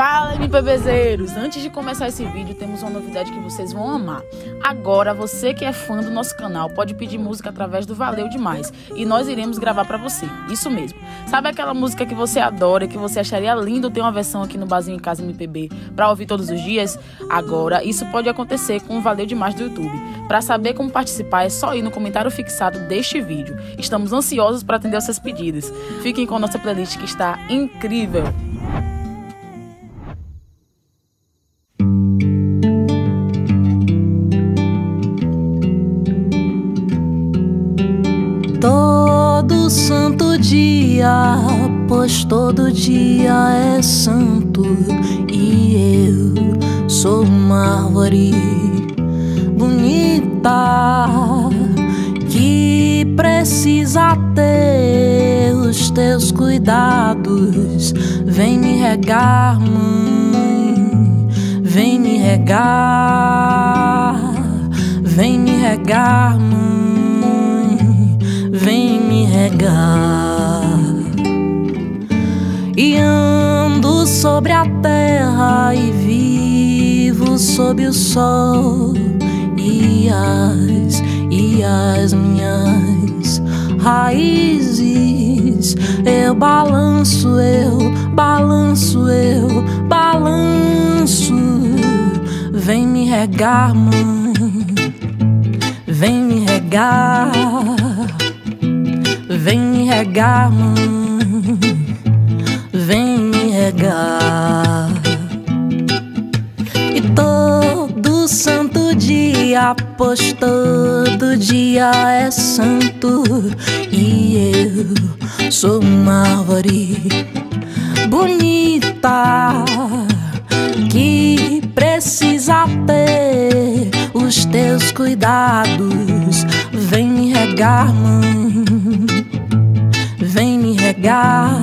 Fala MPBzeiros! Antes de começar esse vídeo, temos uma novidade que vocês vão amar. Agora, você que é fã do nosso canal pode pedir música através do Valeu Demais e nós iremos gravar para você. Isso mesmo. Sabe aquela música que você adora e que você acharia lindo ter uma versão aqui no Barzinho em Casa MPB para ouvir todos os dias? Agora, isso pode acontecer com o Valeu Demais do YouTube. Para saber como participar, é só ir no comentário fixado deste vídeo. Estamos ansiosos para atender os seus pedidos. Fiquem com nossa playlist que está incrível. Dia, pois todo dia é santo e eu sou uma árvore bonita que precisa ter os teus cuidados. Vem me regar, mãe, vem me regar, vem me regar, mãe, vem me regar. E ando sobre a terra e vivo sob o sol e as e as minhas raízes. Eu balanço, eu balanço, eu balanço. Vem me regar, mãe, vem me regar, vem me regar, mãe, E todo santo dia, pois todo dia é santo. E eu sou uma árvore bonita que precisa ter os teus cuidados. Vem me regar, mãe, vem me regar,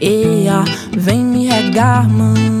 eia, vem me regar, mãe,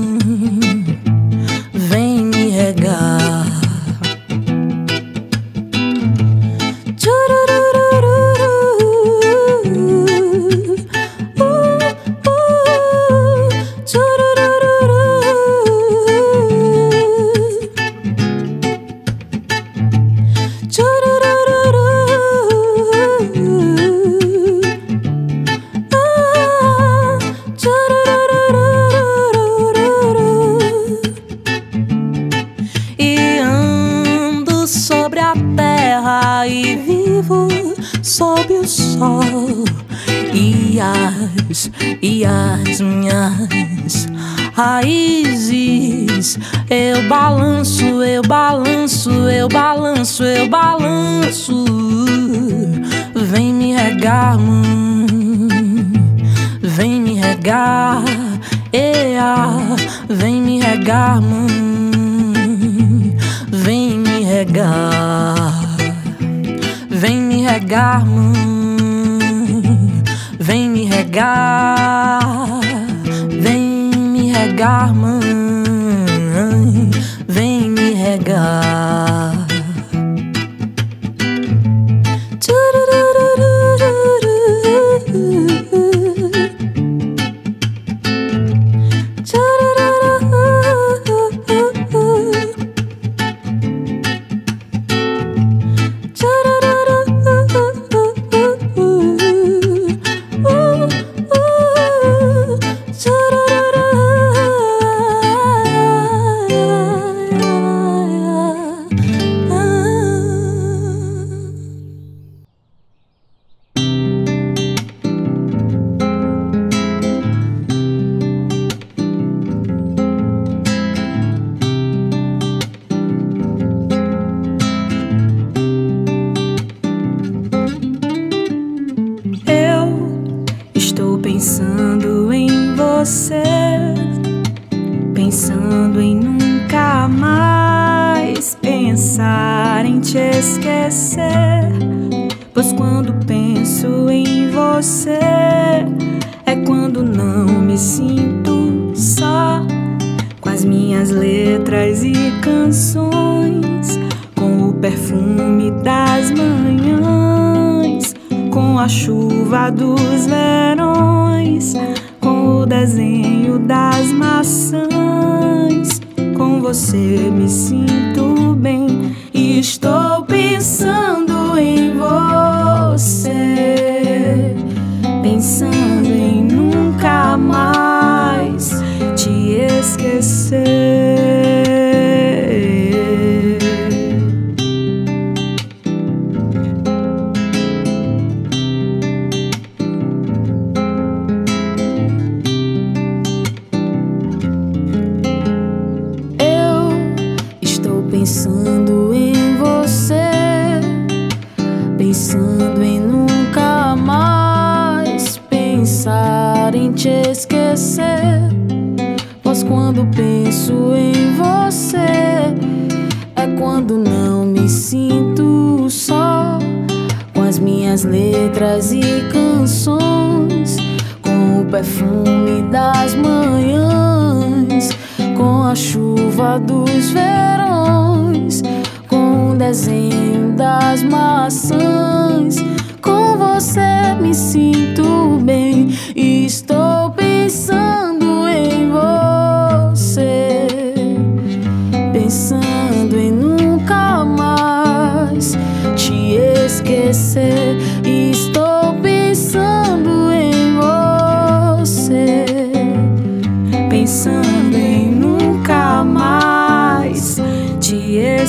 raízes. Eu balanço eu balanço eu balanço eu balanço. Vem me regar mãe. Vem me regar ea. Vem me regar mãe. Vem me regar. Vem me regar mãe. Vem me regar me regar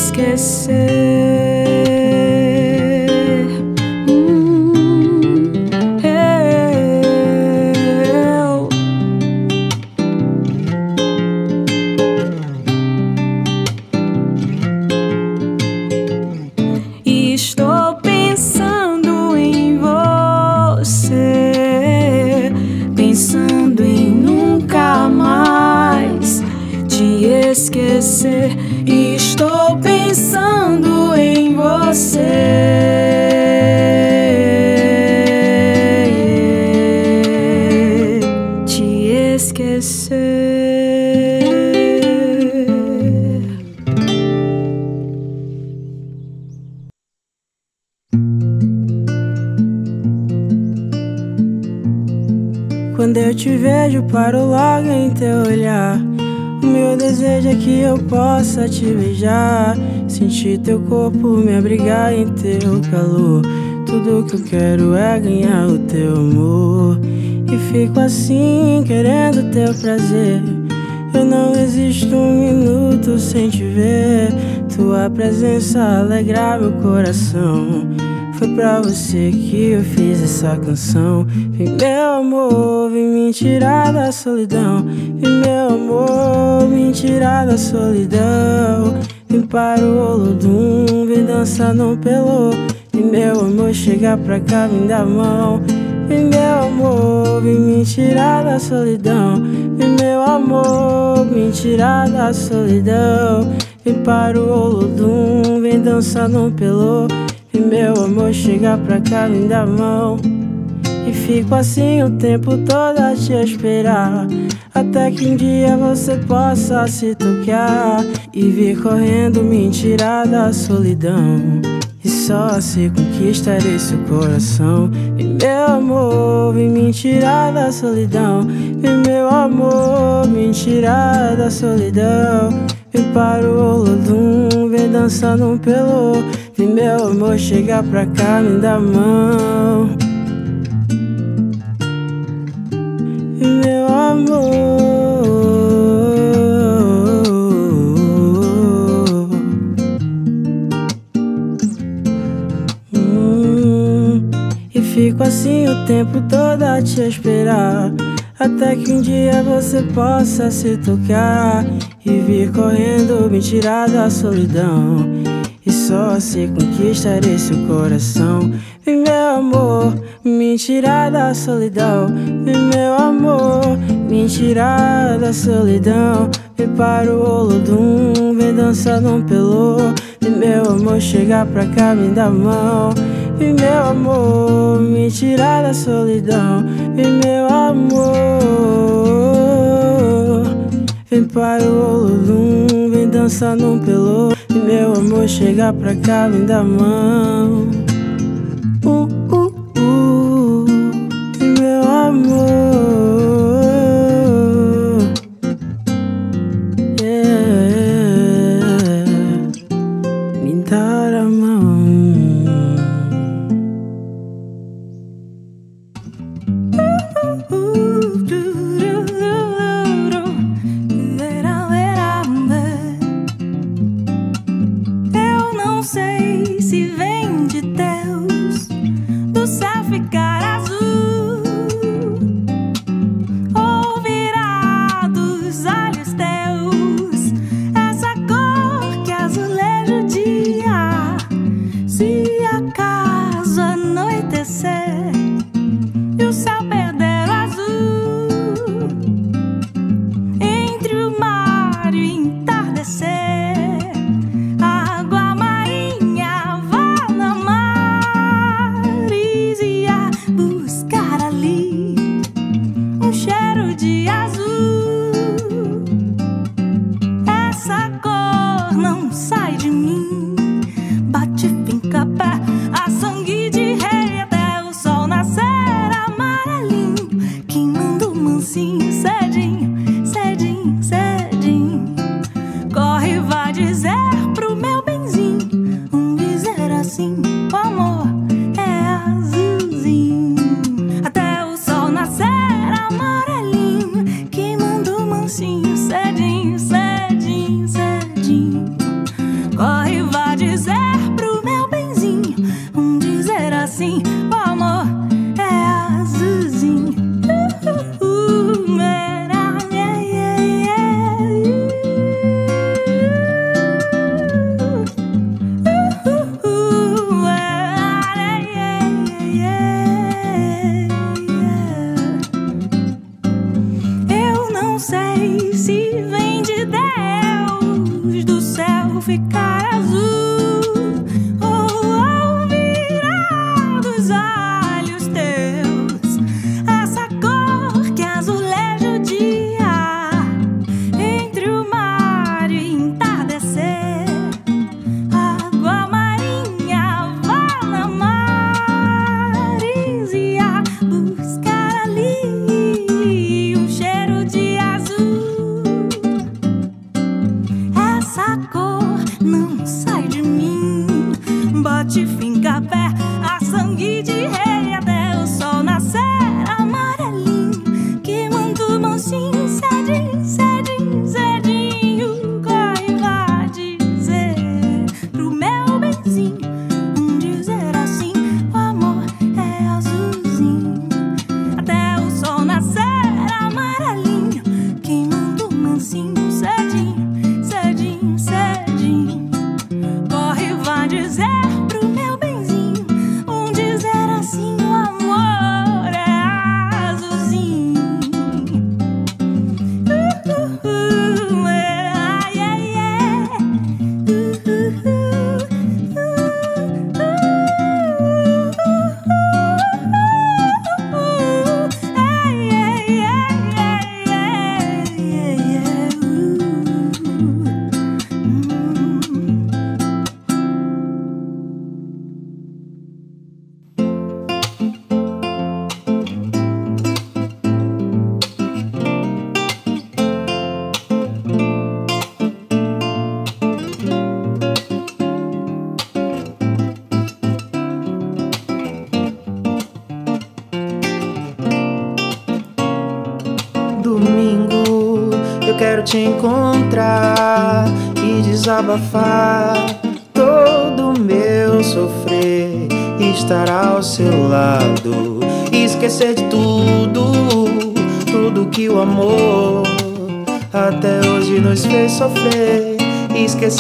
esquecer. Teu corpo me abrigar em teu calor. Tudo que eu quero é ganhar o teu amor. E fico assim, querendo teu prazer. Eu não existo um minuto sem te ver. Tua presença alegra meu coração. Foi pra você que eu fiz essa canção. Vem, meu amor, vem me tirar da solidão. Vem, meu amor, me tirar da solidão. Vem para o Olodum, vem dançar no pelô. Vem, meu amor, chega pra cá, me a mão. Vem, meu amor, vem me tirar da solidão. Vem, meu amor, me tirar da solidão. Vem para o Olodum, vem dançar no pelô. E meu amor chega pra cá, me a mão E fico assim o tempo todo a te esperar Até que um dia você possa se tocar E vir correndo me tirar da solidão. E só assim conquistarei seu coração. E meu amor, vem me tirar da solidão. E meu amor, me tirar da solidão. Vem para o Olodum, vem dançar no pelô. E meu amor chega pra cá, me dá mão. E meu amor E fico assim o tempo todo a te esperar até que um dia você possa se tocar e vir correndo me tirar da solidão. Só assim conquistarei seu coração. Vem meu amor, me tirar da solidão. Vem meu amor, me tirar da solidão. Vem para o Olodum, vem dançar num pelô. Vem meu amor, chegar pra cá, me dá mão. Vem meu amor, me tirar da solidão. Vem meu amor Vem para o Olodum, vem dançar num pelô meu amor chega pra cá, me dá mão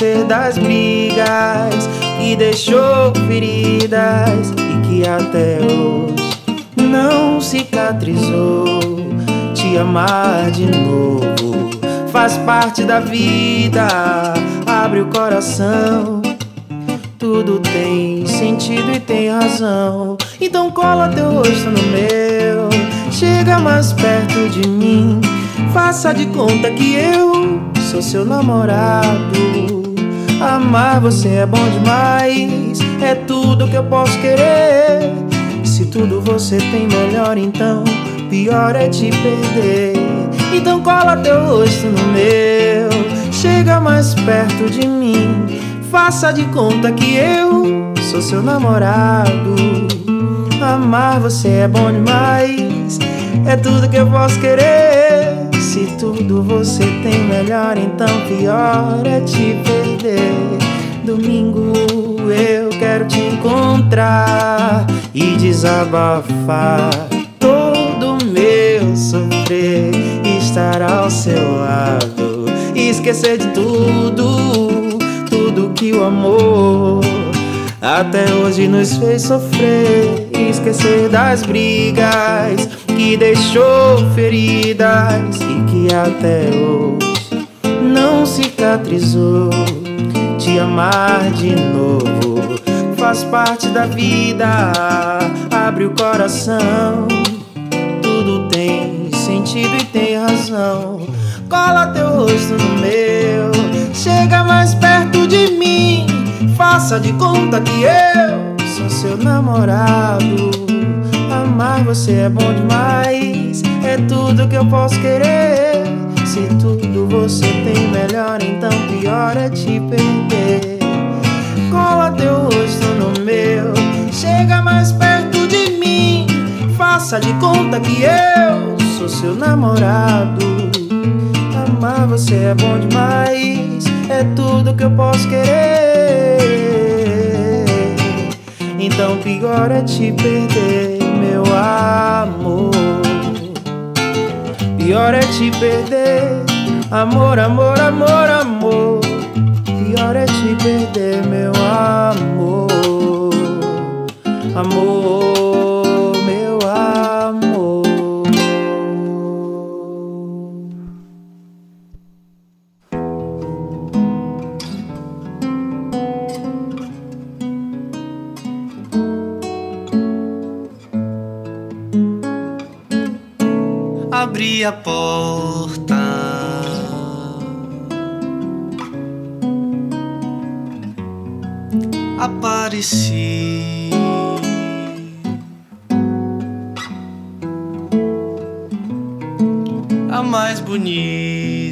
esquecer das brigas que deixou feridas e que até hoje não cicatrizou, te amar de novo faz parte da vida. Abre o coração, tudo tem sentido e tem razão. Então cola teu rosto no meu, chega mais perto de mim. Faça de conta que eu sou seu namorado. Amar você é bom demais, é tudo que eu posso querer. Se tudo você tem melhor, então pior é te perder. Então cola teu rosto no meu, chega mais perto de mim. Faça de conta que eu sou seu namorado. Amar você é bom demais, é tudo que eu posso querer. Tudo você tem melhor, então pior é te perder. Domingo eu quero te encontrar e desabafar todo meu sofrer estar ao seu lado esquecer de tudo, tudo que o amor até hoje nos fez sofrer. Esquecer das brigas que deixou feridas e que até hoje não cicatrizou. Te amar de novo faz parte da vida. Abre o coração, tudo tem sentido e tem razão. Cola teu rosto no meu, chega mais perto de mim. Faça de conta que eu sou seu namorado. Amar você é bom demais, é tudo que eu posso querer. Se tudo você tem melhor, então pior é te perder. Cola teu rosto no meu, chega mais perto de mim. Faça de conta que eu sou seu namorado. Amar você é bom demais, é tudo que eu posso querer. Então pior é te perder, meu amor. Pior é te perder, amor, amor, amor, amor. Pior é te perder, meu amor. Amor, A porta. Apareci. A mais bonita.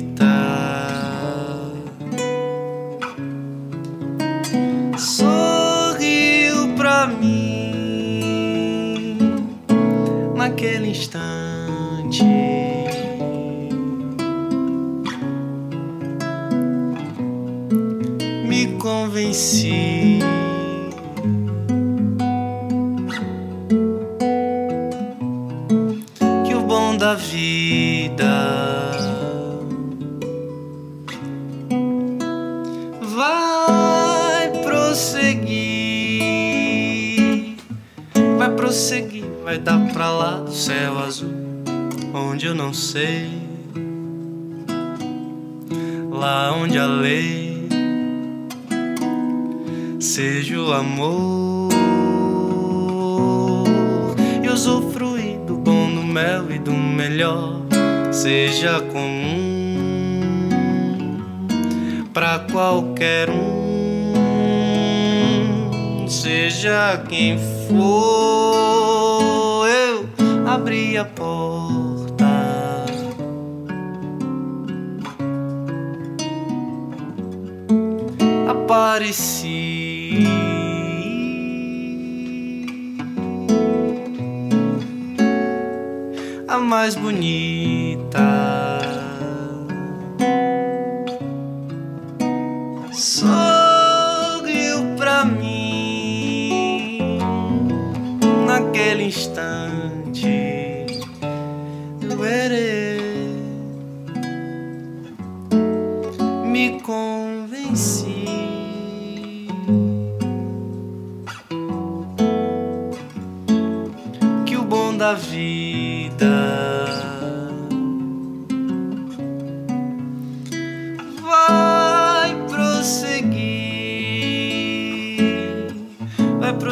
Vai dar pra lá do céu azul, onde eu não sei, lá onde a lei seja o amor. E usufruir do bom, do mel e do melhor, seja comum pra qualquer um, seja quem for, abri a porta. Apareci a mais bonita.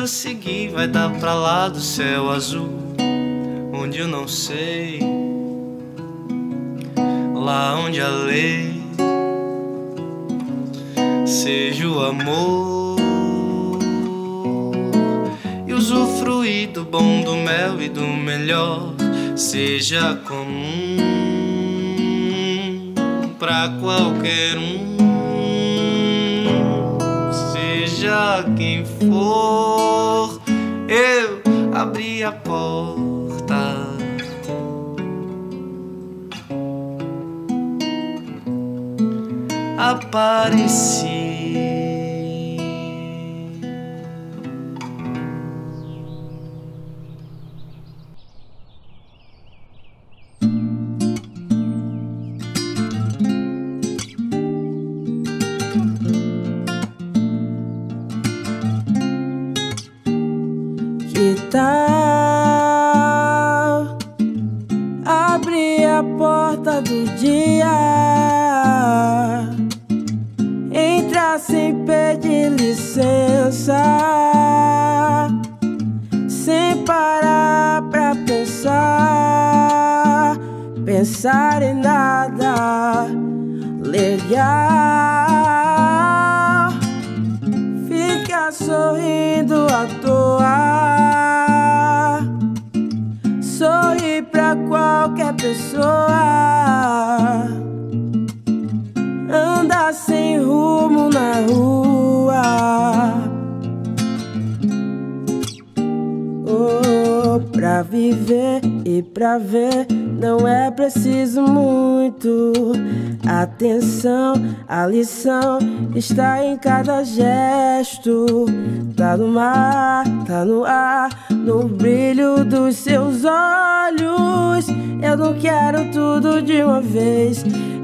Prosseguir, vai dar pra lá do céu azul, onde eu não sei, lá onde a lei seja o amor e usufruir do bom, do mel e do melhor, seja comum pra qualquer um, seja quem for, eu abri a porta. Apareci.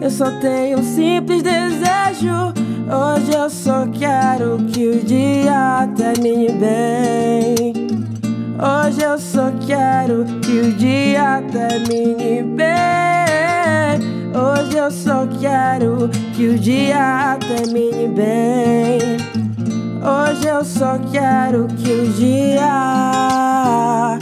Eu só tenho um simples desejo. Hoje eu só quero que o dia termine bem. Hoje eu só quero que o dia termine bem. Hoje eu só quero que o dia termine bem. Hoje eu só quero que o dia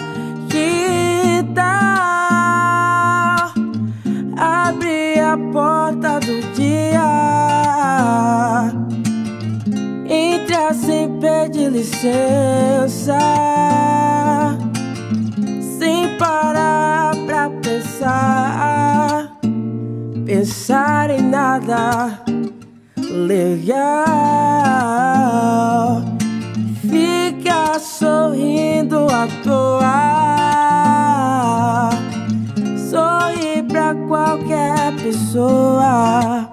pedir licença, sem parar pra pensar, pensar em nada legal. Fica sorrindo à toa, sorri pra qualquer pessoa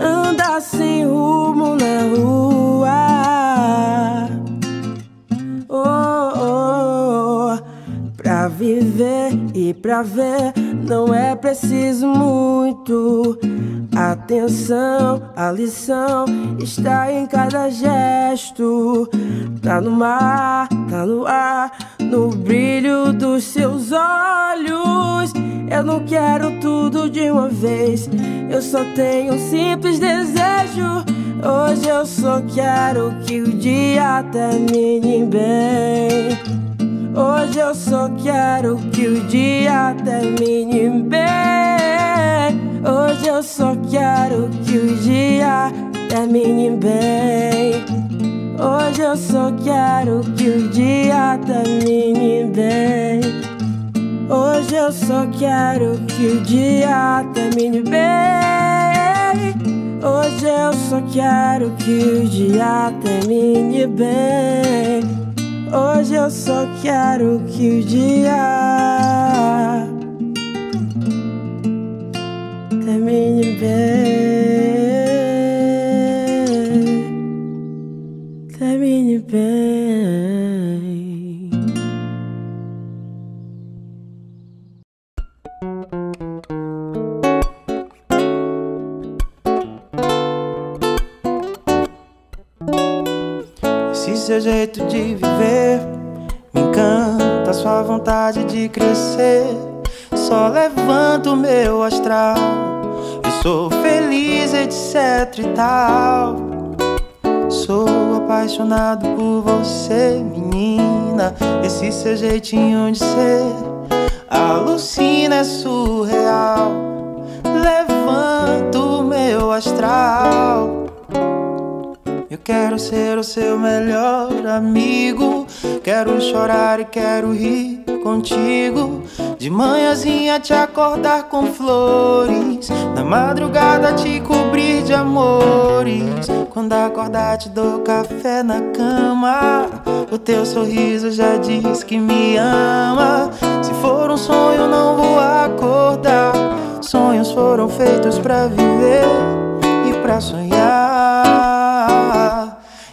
anda sem rumo na rua. Oh, oh, pra viver e pra ver não é preciso muito atenção. A lição está em cada gesto. Tá no mar, tá no ar, no brilho dos seus olhos. Eu não quero tudo de uma vez. Eu só tenho um simples desejo. Hoje eu só quero que o dia termine bem. Hoje eu só quero que o dia termine bem. Hoje eu só quero que o dia termine bem. Hoje eu só quero que o dia termine bem. Hoje eu só quero que o dia termine bem. Hoje eu só quero que o dia termine bem. Hoje eu só quero que o dia apaixonado por você, menina. Esse seu jeitinho de ser alucina, é surreal. Levanta o meu astral. Eu quero ser o seu melhor amigo. Quero chorar e quero rir contigo. De manhãzinha te acordar com flores. Na madrugada te cobrir de amores. Quando acordar te dou café na cama. O teu sorriso já diz que me ama. Se for um sonho, não vou acordar. Sonhos foram feitos pra viver e pra sonhar.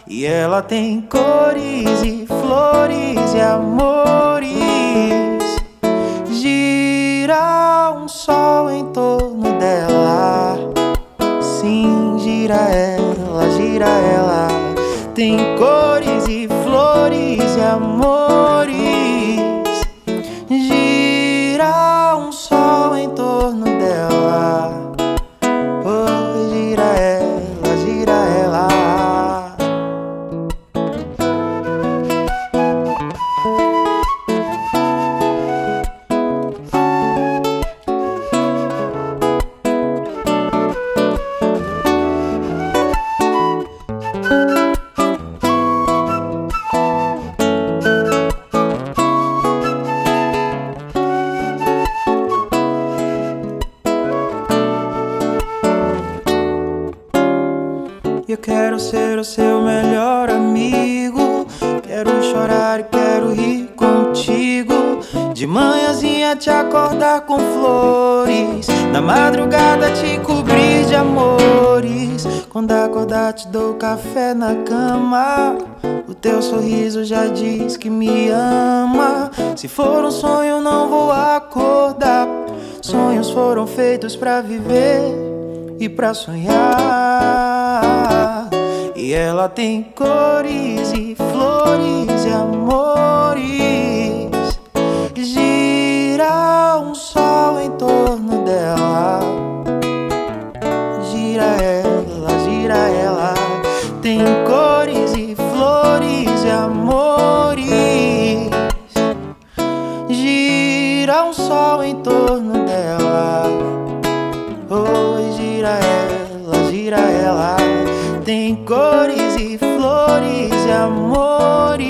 E ela tem cores e flores e amores. Gira um sol em torno dela. Sim, gira ela, gira ela. Tem cores e flores e amores. Gira um sol em torno dela. O seu melhor amigo. Quero chorar e quero rir contigo. De manhãzinha te acordar com flores. Na madrugada te cobrir de amores. Quando acordar, te dou café na cama. O teu sorriso já diz que me ama. Se for um sonho, não vou acordar. Sonhos foram feitos para viver e para sonhar. E ela tem cores e flores e amores. Gira um sol em torno dela. Gira ela, gira ela. Tem cores e flores e amores. Gira um sol em torno dela. Oh, gira ela, gira ela. Tem cores e flores e amores.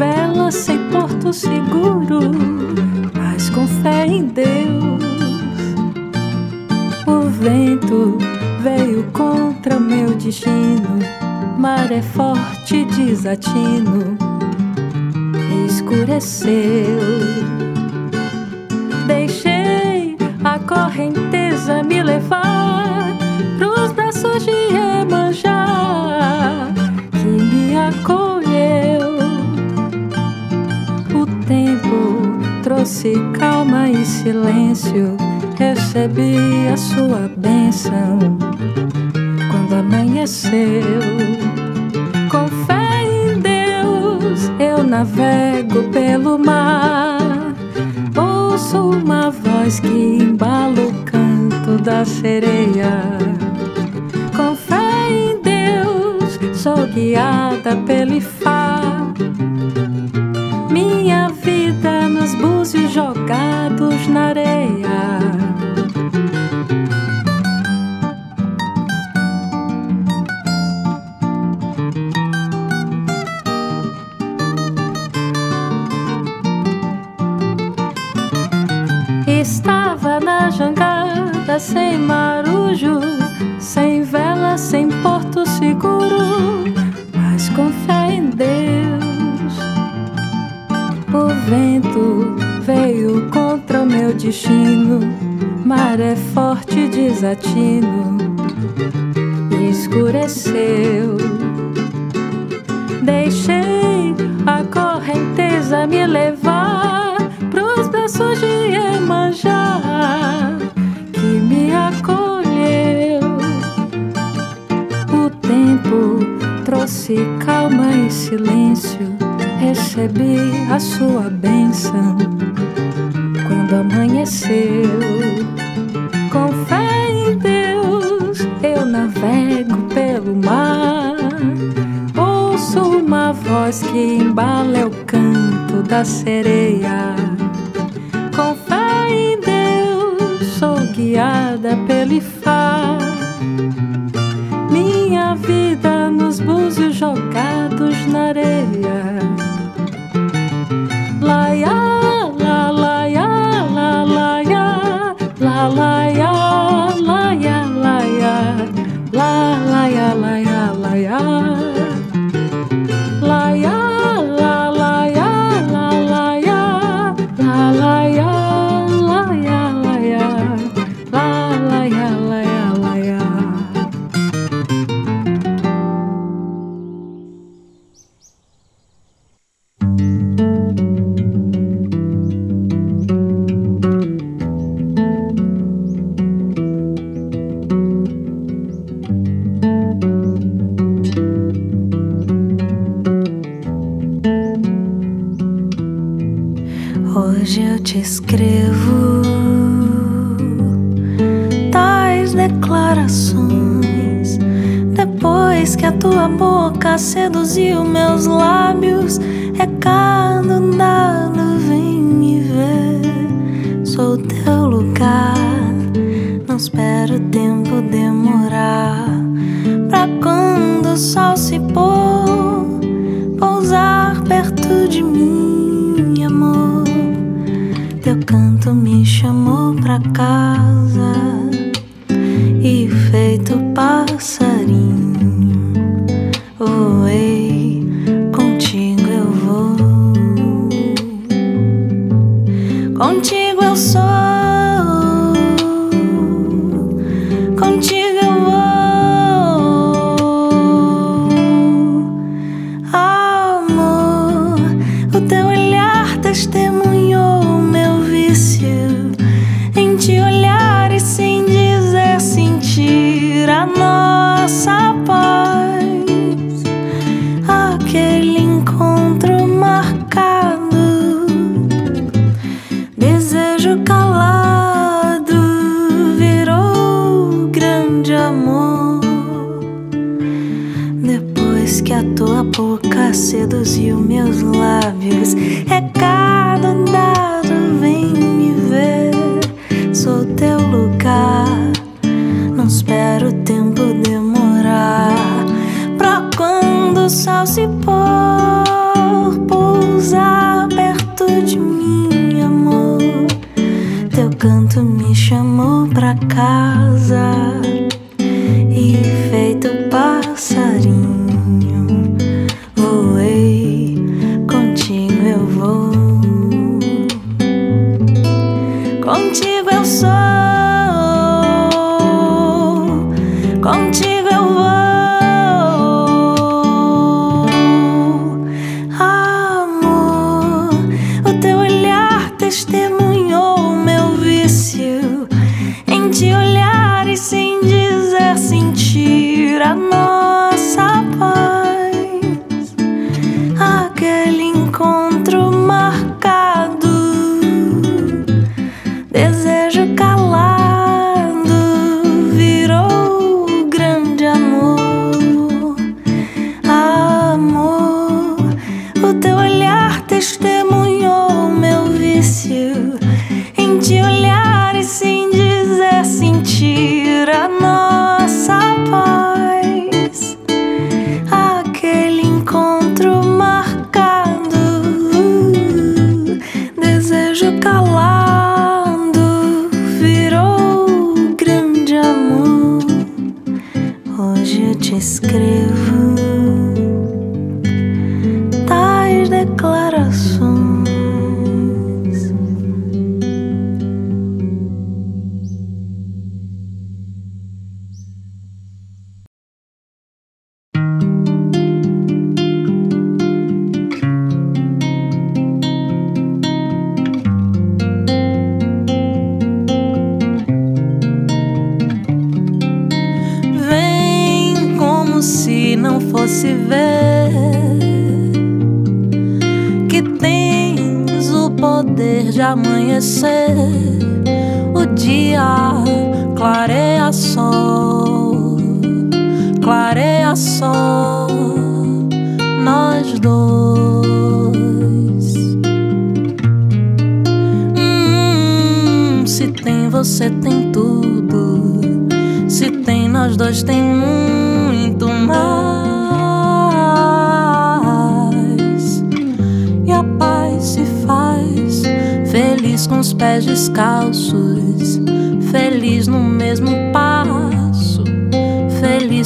Vela, sem porto seguro, mas com fé em Deus. O vento veio contra meu destino, maré forte, desatino, escureceu. Deixei a correnteza me levar pros braços de Iemanjá trouxe calma e silêncio. Recebi a sua bênção quando amanheceu. Com fé em Deus, eu navego pelo mar. Ouço uma voz que embala o canto da sereia. Com fé em Deus, sou guiada pelo sua bênção quando amanheceu. Com fé em Deus, eu navego pelo mar. Ouço uma voz que embala o canto da sereia. Com fé em Deus, sou guiada pelo Ifá. Minha vida nos búzios jogados na areia.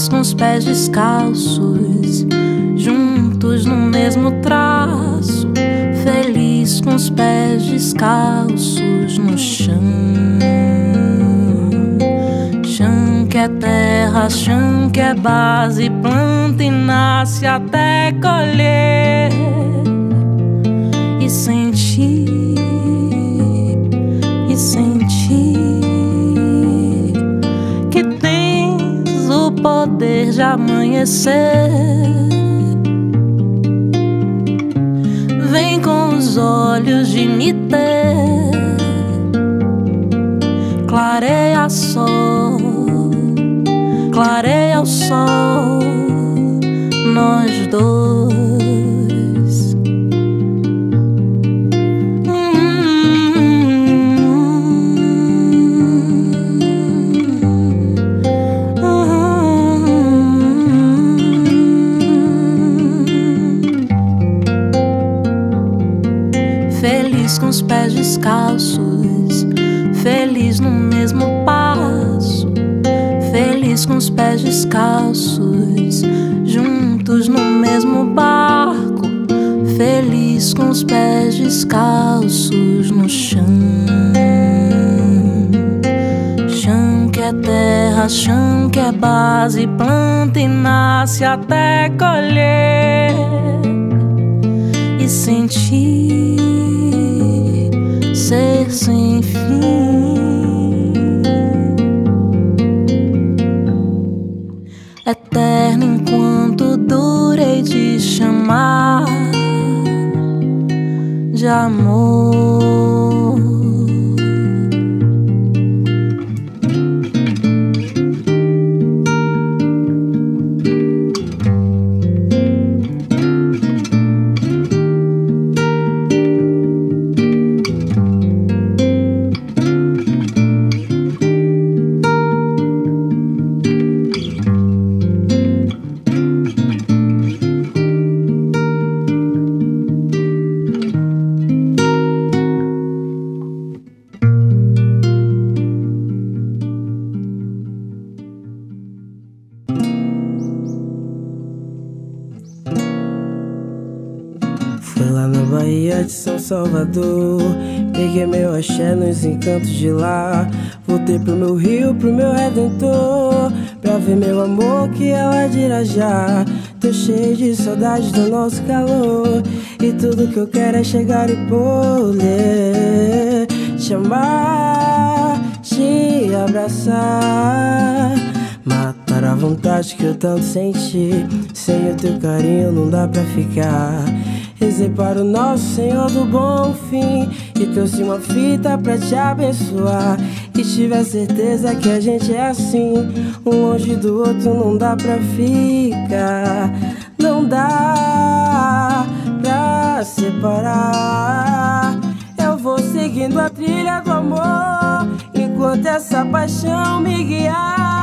pés com os pés descalços, juntos no mesmo traço, feliz com os pés descalços no chão. Chão que é terra, chão que é base, planta e nasce até colher. Já amanhecer. Vem com os olhos de me ter. Clareia sol, clareia o sol, nós dois. Pés descalços, feliz no mesmo passo, feliz com os pés descalços, juntos no mesmo barco, feliz com os pés descalços no chão. Chão que é terra, chão que é base, planta e nasce até colher e sentir ser sem fim. Eterno enquanto durei de chamar de amor. De lá. Voltei pro meu rio, pro meu redentor. Pra ver meu amor que é lá de Irajá. Tô cheio de saudades do nosso calor. E tudo que eu quero é chegar e poder te amar, te abraçar. Matar a vontade que eu tanto senti. Sem o teu carinho não dá pra ficar. Rezei para o nosso Senhor do bom fim. E trouxe uma fita pra te abençoar. E tive a certeza que a gente é assim. Um longe do outro não dá pra ficar. Não dá pra separar. Eu vou seguindo a trilha do amor. Enquanto essa paixão me guiar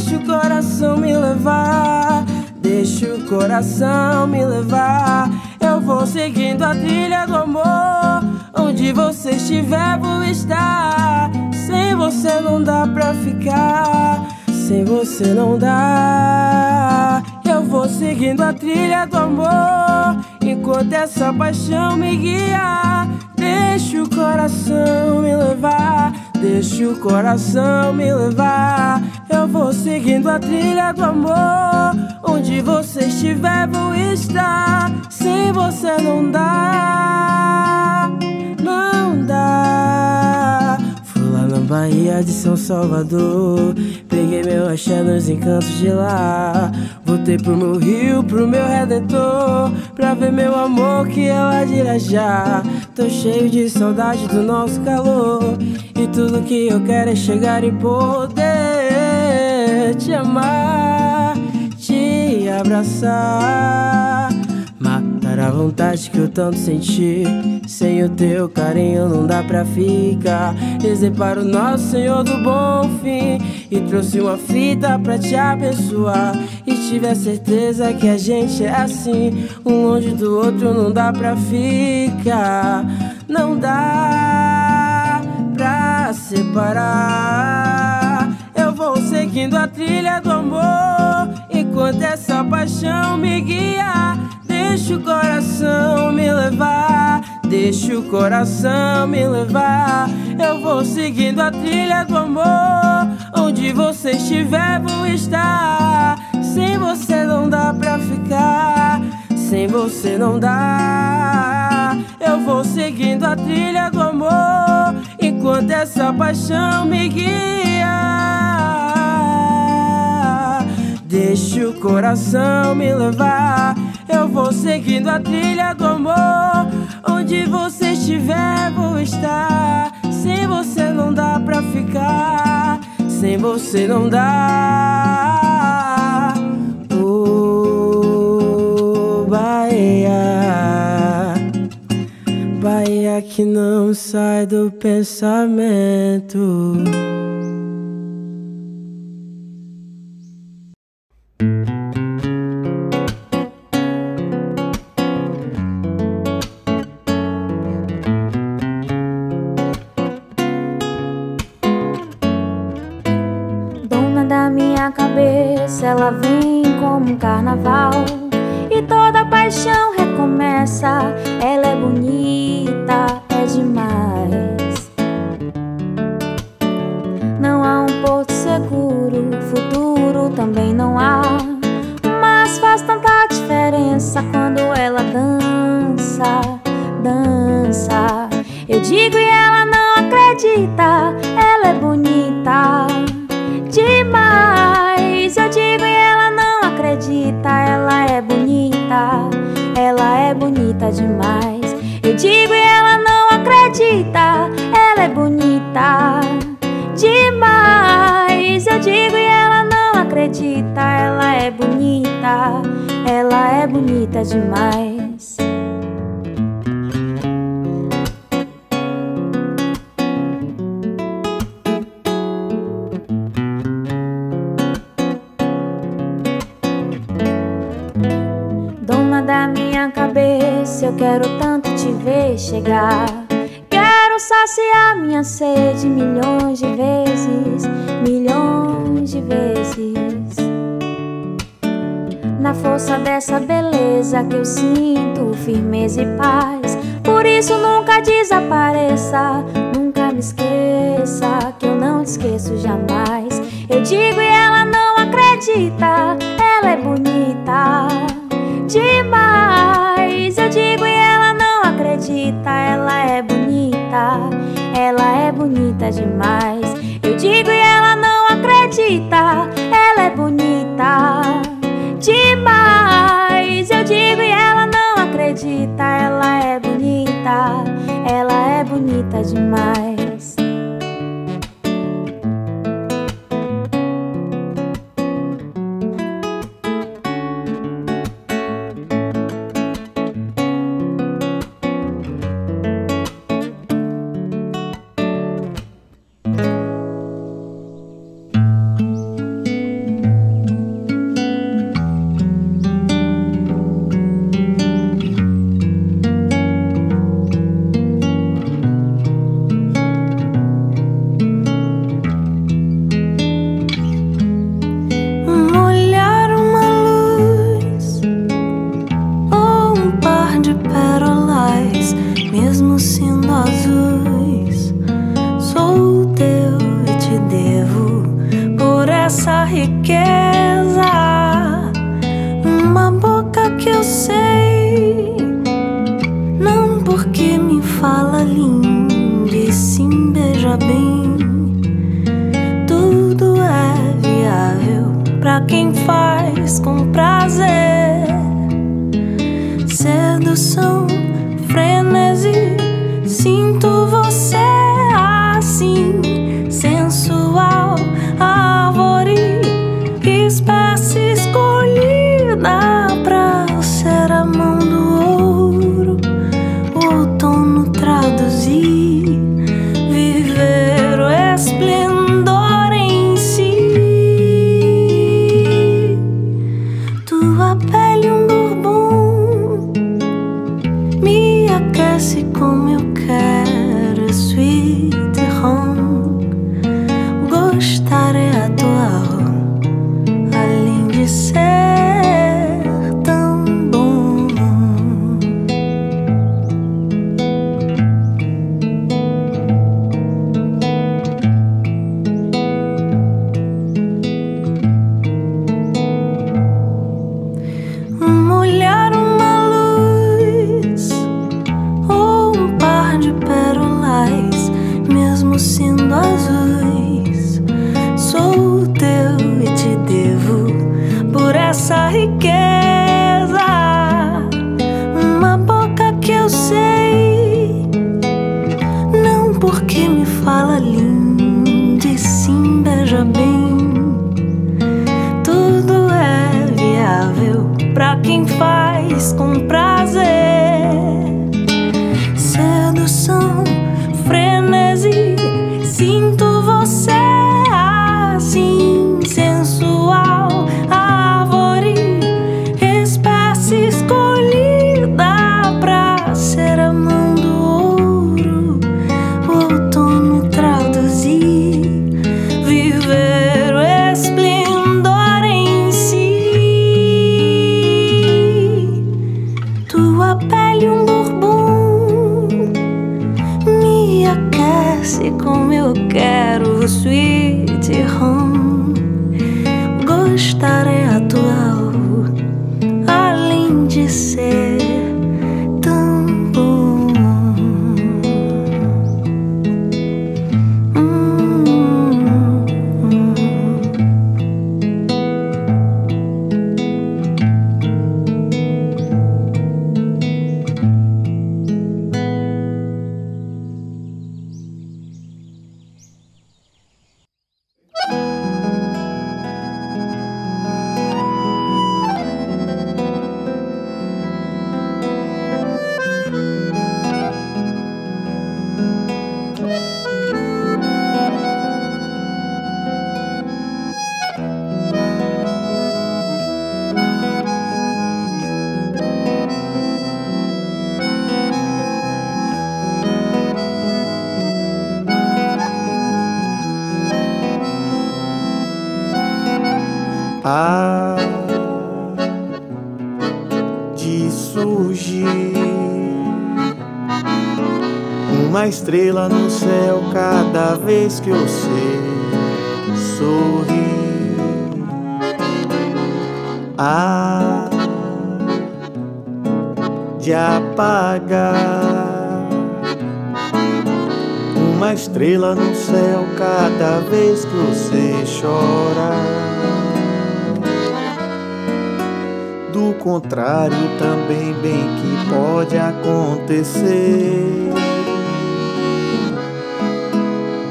Deixa o coração me levar. Deixa o coração me levar seguindo a trilha do amor. Onde você estiver, vou estar. Sem você não dá pra ficar. Sem você não dá. Eu vou seguindo a trilha do amor. Enquanto essa paixão me guia. Deixa o coração me levar. Deixa o coração me levar. Eu vou seguindo a trilha do amor. Onde você estiver, vou estar. Sem você não dá, Bahia de São Salvador. Peguei meu axé nos encantos de lá. Voltei pro meu rio, pro meu redentor. Pra ver meu amor que é lá de Irajá. Tô cheio de saudade do nosso calor. E tudo que eu quero é chegar e poder te amar, te abraçar. Matar a vontade que eu tanto senti. Sem o teu carinho não dá pra ficar. Rezei para o nosso Senhor do bom fim. E trouxe uma fita pra te abençoar. E tive a certeza que a gente é assim. Um longe do outro não dá pra ficar. Não dá pra separar. Eu vou seguindo a trilha do amor. Enquanto essa paixão me guia. Deixa o coração me levar. Deixa o coração me levar. Eu vou seguindo a trilha do amor. Onde você estiver, vou estar. Sem você não dá pra ficar. Sem você não dá. Eu vou seguindo a trilha do amor. Enquanto essa paixão me guia. Deixa o coração me levar. É Eu vou seguindo a trilha do amor. Onde você estiver, vou estar. Sem você não dá pra ficar. Sem você não dá. O Bahia. Bahia que não sai do pensamento. Ela vem como um carnaval. E toda paixão recomeça. Ela é bonita, é demais. Não há um porto seguro, futuro também não há. Mas faz tanta diferença quando ela dança, dança. Eu digo e ela não acredita, é demais. Eu digo e ela não acredita, ela é bonita demais. Eu digo e ela não acredita, ela é bonita, ela é bonita demais. Da minha cabeça, eu quero tanto te ver chegar. Quero saciar minha sede milhões de vezes, milhões de vezes. Na força dessa beleza que eu sinto firmeza e paz. Por isso nunca desapareça, nunca me esqueça, que eu não te esqueço jamais. Eu digo e ela não acredita, demais. Eu digo e ela não acredita, ela é bonita demais. Eu digo e ela não acredita, ela é bonita, ela é bonita demais. nasce como eu quero, é sweet. Apagar uma estrela no céu cada vez que você chora. Do contrário, também bem que pode acontecer.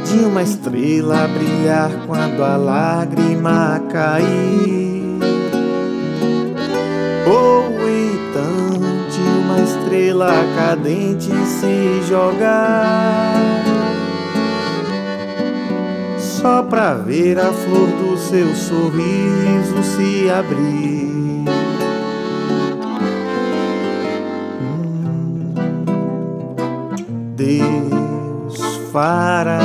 De uma estrela brilhar quando a lágrima cair, uma estrela cadente se jogar. Só pra ver a flor do seu sorriso se abrir. Deus fará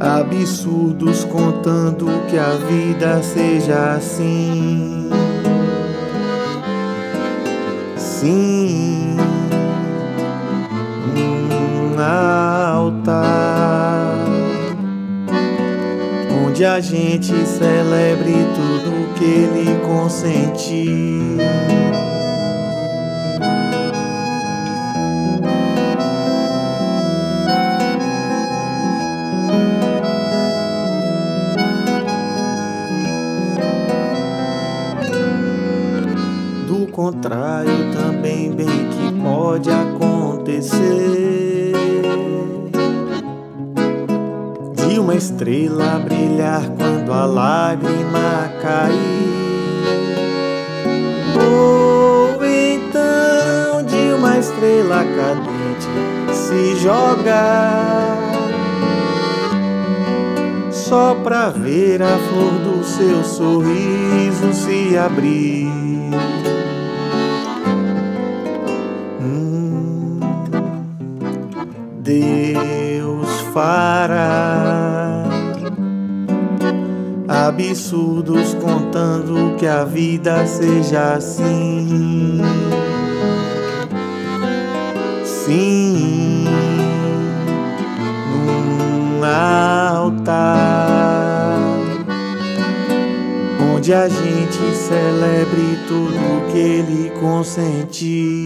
absurdos contando que a vida seja assim. Sim, um altar onde a gente celebre tudo que ele consentiu. Contrário, acontecer de uma estrela brilhar quando a lágrima cair, ou então de uma estrela cadente se jogar. Só pra ver a flor do seu sorriso se abrir. Fará absurdos contando que a vida seja assim. Sim, num altar onde a gente celebre tudo que ele consentiu.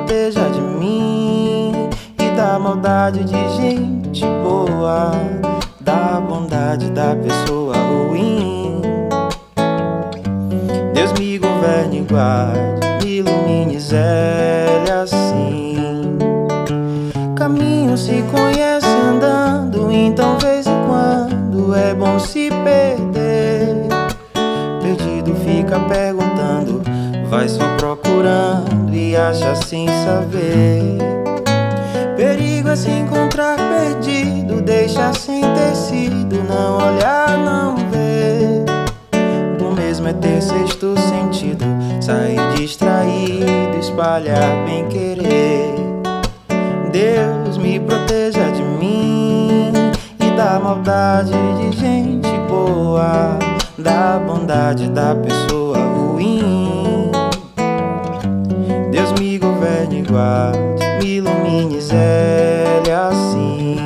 proteja de mim e da maldade de gente boa, da bondade da pessoa ruim. Deus me governe e guarde, me ilumine, zele assim. Caminho se conhece andando, então vez em quando é bom se perder. Perdido fica perguntando, vai só procurando acha sem saber. Perigo é se encontrar perdido, deixa sem ter sido, não olhar, não ver. O mesmo é ter sexto sentido, sair distraído, espalhar bem querer. Deus me proteja de mim e da maldade de gente boa, da bondade da pessoa ruim. Me ilumine, zele assim.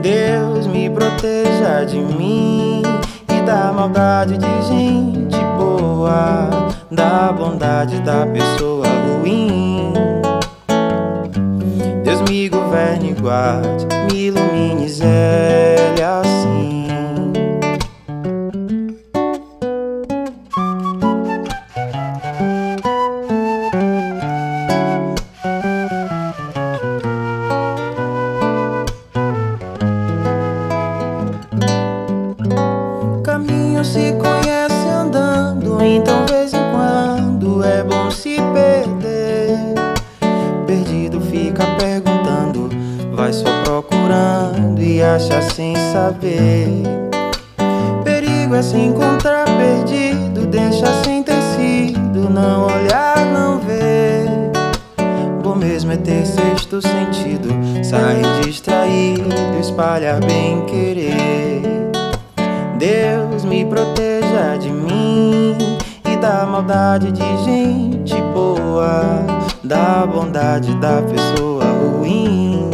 Deus me proteja de mim e da maldade de gente boa, da bondade da pessoa ruim. Deus me governe e guarde, me ilumine, zele da maldade de gente boa, da bondade da pessoa ruim.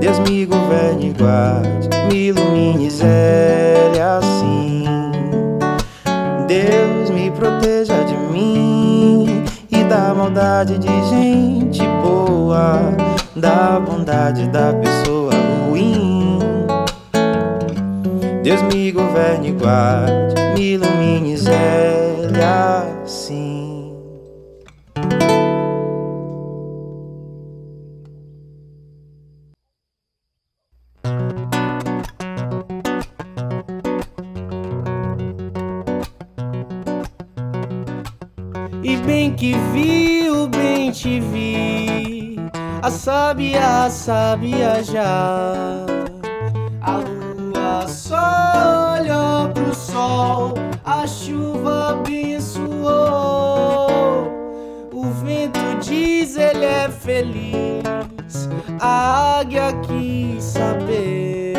Deus me governe e guarde, me ilumine, zele assim. Deus me proteja de mim e da maldade de gente boa, da bondade da pessoa ruim. Deus me governe e guarde, me ilumine, zele assim. E bem que vi, o bem te vi. A sábia, a sábia já. A só olhou pro sol. A chuva abençoou. O vento diz ele é feliz. A águia quis saber.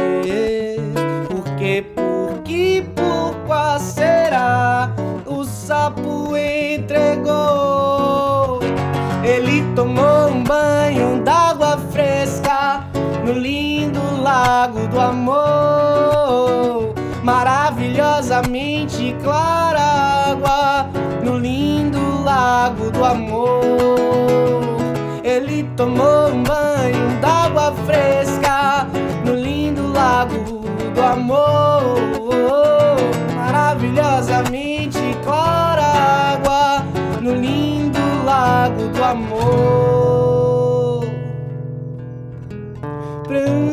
Por que, por que, por qual será? O sapo entregou. Ele tomou um banho d'água fresca no lindo lago do amor. Maravilhosamente clara água no lindo lago do amor. Ele tomou um banho d'água fresca no lindo lago do amor. Maravilhosamente clara água no lindo lago do amor. Ele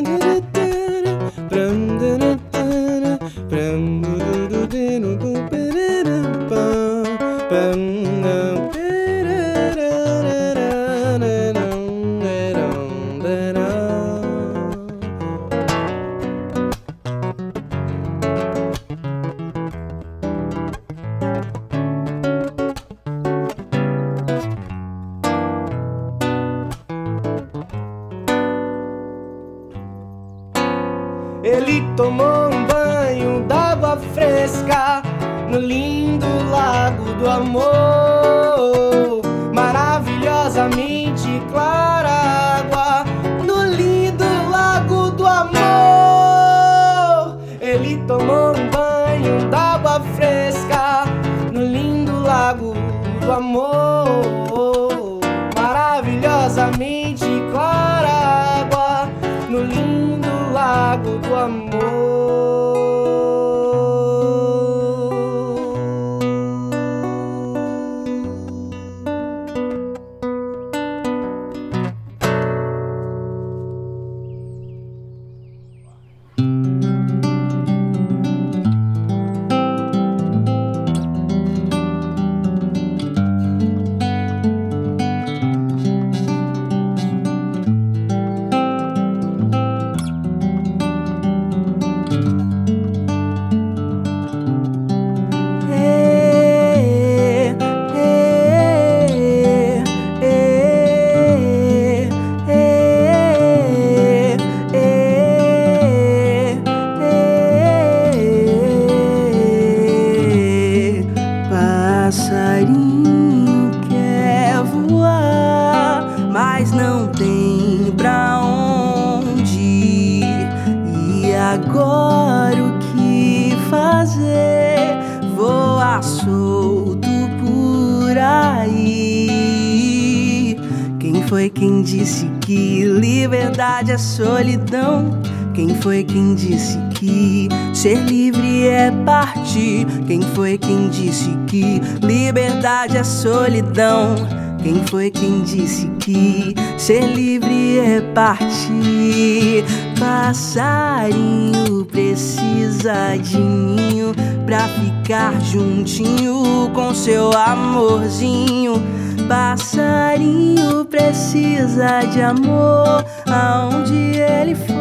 solidão? Quem foi quem disse que ser livre é partir? Passarinho precisa de ninho pra ficar juntinho com seu amorzinho. Passarinho precisa de amor aonde ele for.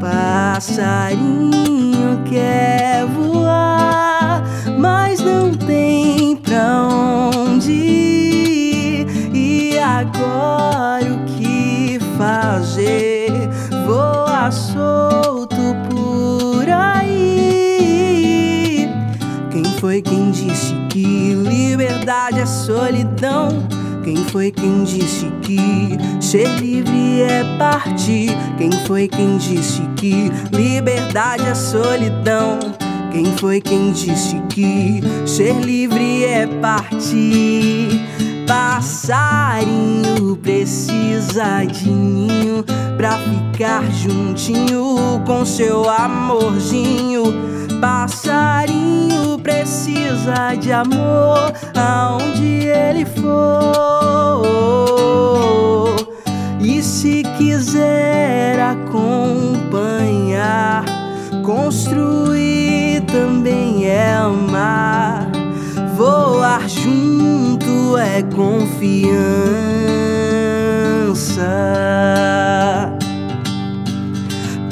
Passarinho quer solto por aí. Quem foi quem disse que liberdade é solidão? Quem foi quem disse que ser livre é partir? Quem foi quem disse que liberdade é solidão? Quem foi quem disse que ser livre é partir? Passarinho precisa de ninho pra ficar juntinho com seu amorzinho. Passarinho precisa de amor aonde ele for. E se quiser acompanhar, construir também é amar. Voar junto é confiança.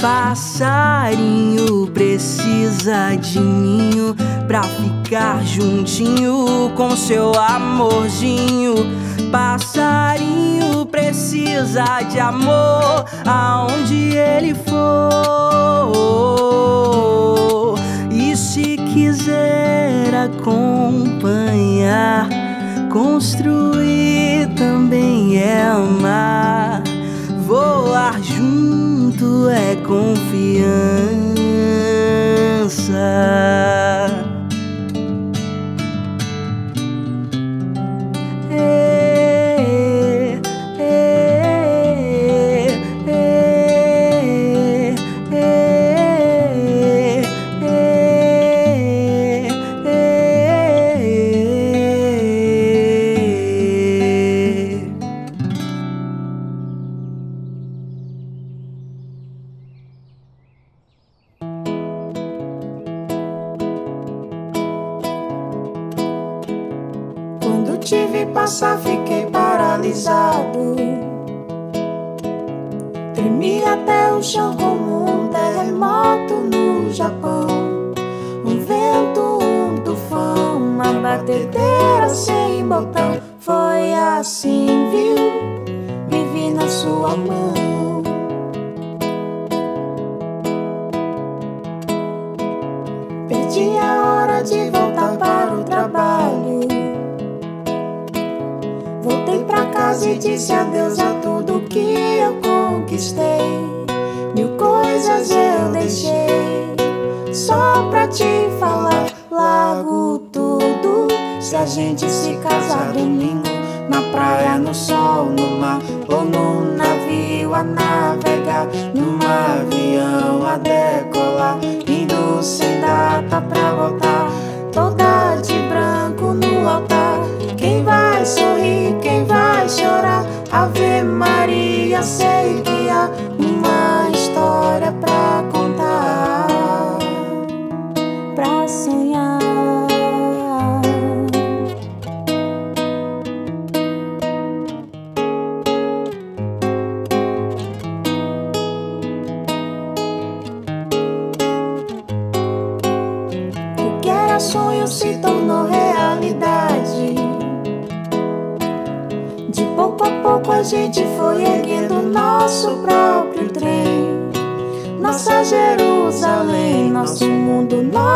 Passarinho precisa de ninho pra ficar juntinho com seu amorzinho. Passarinho precisa de amor aonde ele for. E se quiser acompanhar, construir também é amar. Voar junto é confiança.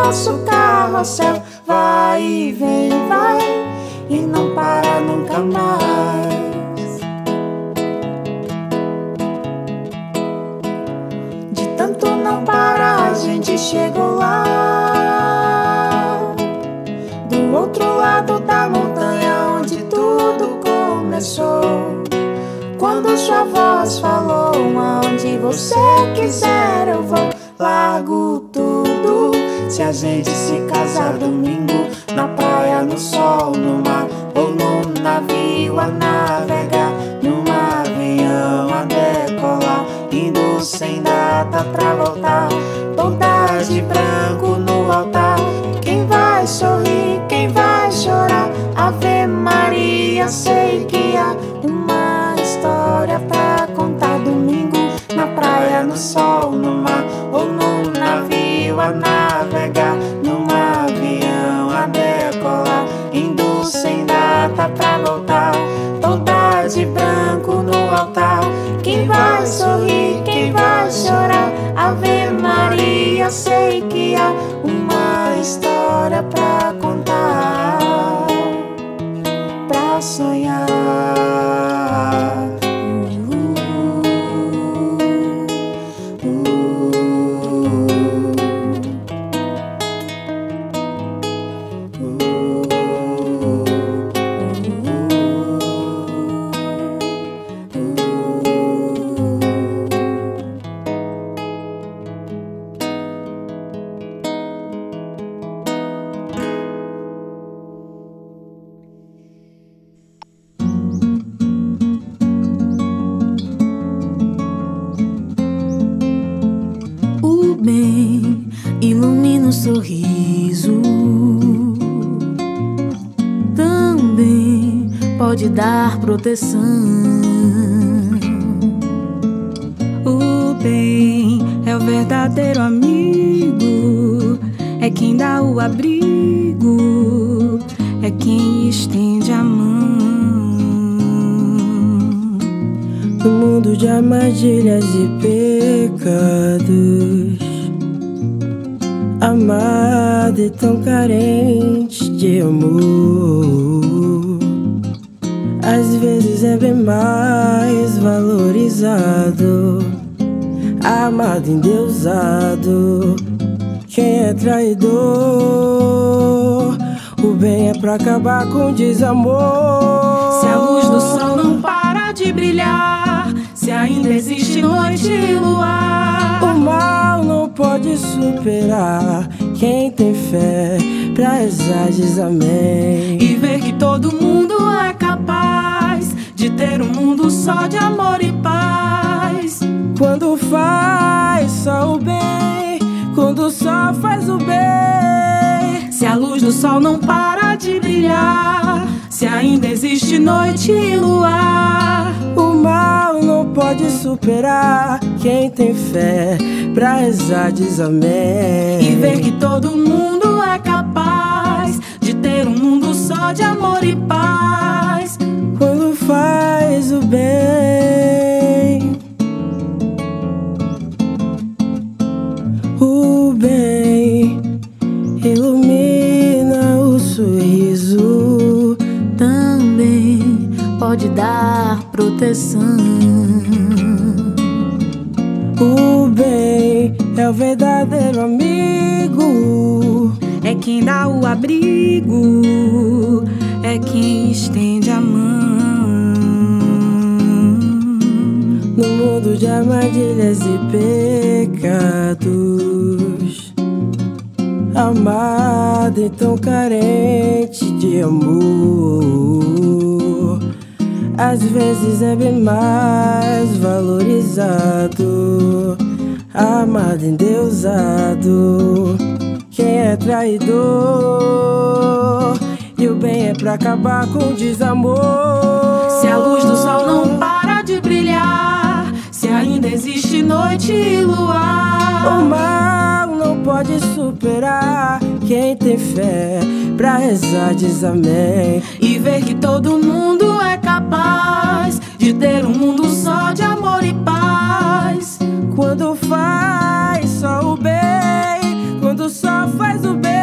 Nosso carro carrossel, vai e vem, vai, e não para nunca mais. De tanto não parar, a gente chegou lá. Do outro lado da montanha, onde tudo começou. Quando sua voz falou, aonde você quiser eu vou, largo se a gente se casar domingo, na praia, no sol, no mar, ou num navio a navegar, num avião a decolar, indo sem data pra voltar, toda de branco Sei que há uma história pra contar, pra sonhar. Pode dar proteção. O bem é o verdadeiro amigo, é quem dá o abrigo, é quem estende a mão. No mundo de armadilhas e pecados, amado e tão carente de amor. Às vezes é bem mais valorizado, amado, endeusado. Quem é traidor, o bem é pra acabar com o desamor. Se a luz do sol não para de brilhar, se ainda existe noite e luar. O mal não pode superar quem tem fé pra diz amém. E ver que todo mundo é ter um mundo só de amor e paz. Quando faz só o bem, quando só faz o bem. Se a luz do sol não para de brilhar, se ainda existe noite e luar. O mal não pode superar quem tem fé pra rezar diz amém. E ver que todo mundo é capaz de ter um mundo só de amor e paz. Bem. O bem ilumina o sorriso. Também pode dar proteção. O bem é o verdadeiro amigo. É quem dá o abrigo, é quem estende a mão. No mundo de armadilhas e pecados, amado e tão carente de amor, às vezes é bem mais valorizado, amado, endeusado. Quem é traidor e o bem é pra acabar com o desamor. Se a luz do sol não para de brilhar, ainda existe noite e O luar. mal não pode superar quem tem fé pra rezar diz amém. E ver que todo mundo é capaz de ter um mundo só de amor e paz. Quando faz só o bem, quando só faz o bem.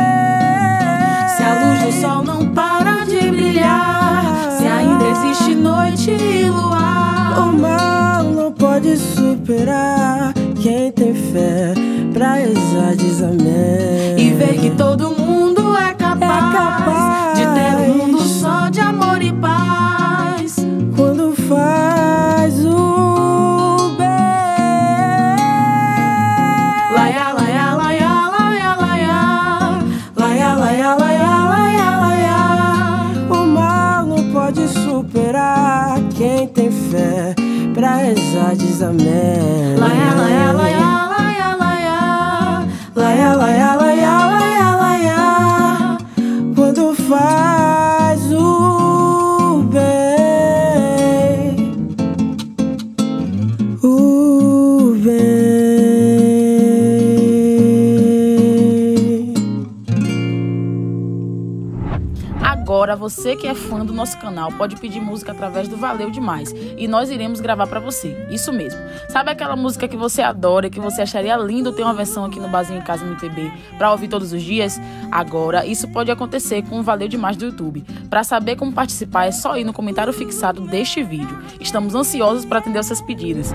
Se a luz do sol não para de brilhar, se ainda existe noite e O luar. mal pode superar quem tem fé pra rezar diz amém. E ver que todo mundo é capaz, capaz. de ter um mundo só de amor e paz. Diz amém. Laia, laia, laia, laia. Laia, laia, laia, laia, você que é fã do nosso canal pode pedir música através do Valeu Demais e nós iremos gravar para você. Isso mesmo. Sabe aquela música que você adora que você acharia lindo ter uma versão aqui no Barzinho em Casa MPB para ouvir todos os dias? Agora, isso pode acontecer com o Valeu Demais do YouTube. Para saber como participar, é só ir no comentário fixado deste vídeo. Estamos ansiosos para atender os seus pedidos.